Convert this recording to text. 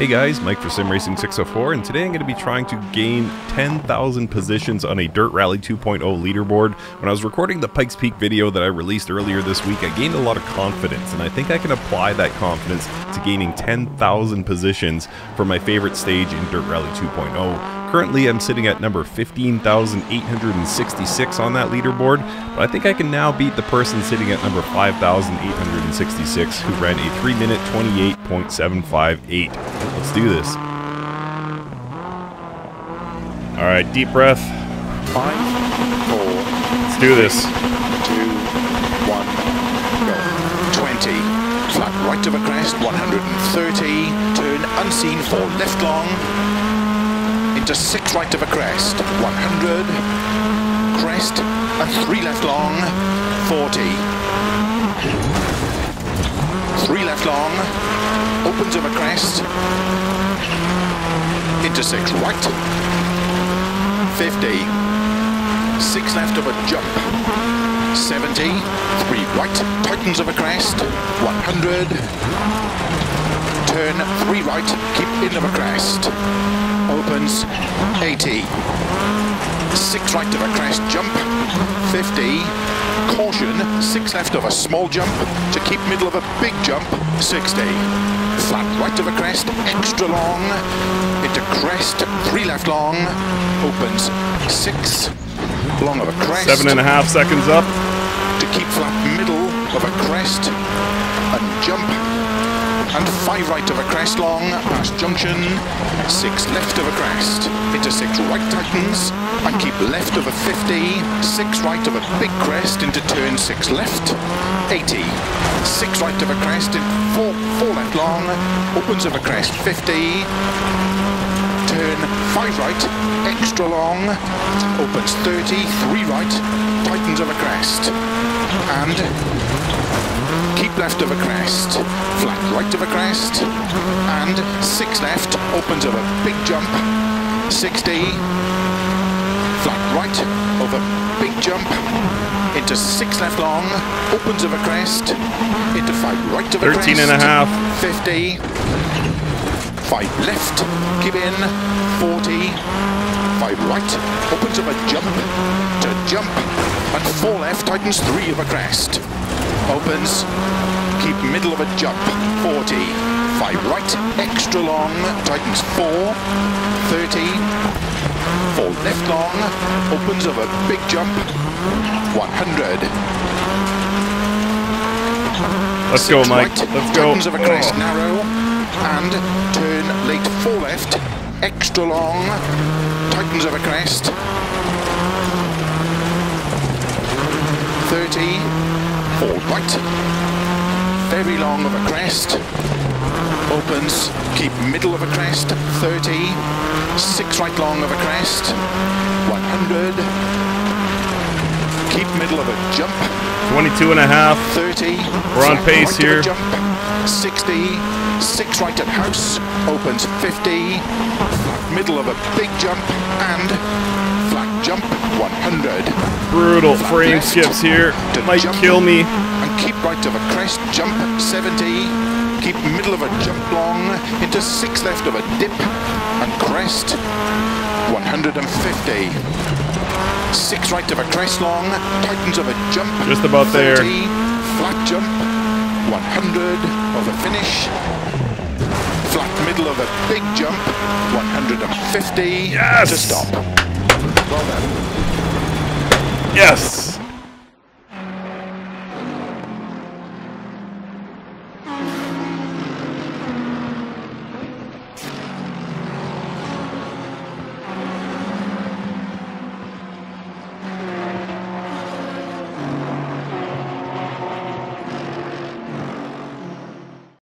Hey guys, Mike for Sim Racing 604, and today I'm going to be trying to gain 10,000 positions on a Dirt Rally 2.0 leaderboard. When I was recording the Pikes Peak video that I released earlier this week, I gained a lot of confidence, and I think I can apply that confidence to gaining 10,000 positions for my favorite stage in Dirt Rally 2.0. Currently, I'm sitting at number 15,866 on that leaderboard, but I think I can now beat the person sitting at number 5,866 who ran a 3 minute 28.758. Let's do this. All right, deep breath. Five, four, Let's do this. two, one, go. 20. Flat right of a crest, 130. Turn unseen for left long. Into six right of a crest, 100. Crest and three left long, 40. Three left long. Opens of a crest. Into six right. 50. Six left of a jump. 70. Three right. Tightens of a crest. 100. Turn three right. Keep in of a crest. Opens. 80. Six right of a crest jump. 50. Caution. Six left of a small jump. To keep middle of a big jump. 60. Flat right of a crest. Extra long. Into crest. Three left long. Opens. Six. Long of a crest Seven and a half seconds up. to keep flat middle of a crest and jump and five right of a crest long past junction. Six left of a crest into six right tightens. And keep left of a 50 six right of a big crest into turn six left. 80 six right of a crest in four four left long. Opens of a crest 50 turn 5 right, extra long, opens 30, 3 right, tightens of a crest, and left of a crest, flat right of a crest, and 6 left, opens of a big jump, 60, flat right of a big jump, into 6 left long, opens of a crest, into 5 right of a 13 crest, and a half. 50, Five left, give in, 40. Five right, opens up a jump, to jump, and four left, tightens three of a crest. Opens, keep middle of a jump, 40. Five right, extra long, tightens four, 30. Four left long, opens of a big jump, 100. Let's go, Six Mike. right, Let's go. tightens of a crest, Oh. narrow, and turn late. Four left, extra long, tightens of a crest, 30, four right, very long of a crest, opens, keep middle of a crest, 30, six right long of a crest, 100, keep middle of a jump, 22 and a half. 30. We're on pace right here. Jump. 60. Six right at house. Opens 50. Middle of a big jump. And jump 100. Brutal Flat frame left skips here. to Might kill me. And keep right of a crest. Jump 70. Keep middle of a jump long. Into six left of a dip. And crest 150. Six right of a crest long, tightens of a jump. Just about there. 30, flat jump, 100 of a finish. Flat middle of a big jump, 150 Yes! to stop. Well done. Yes.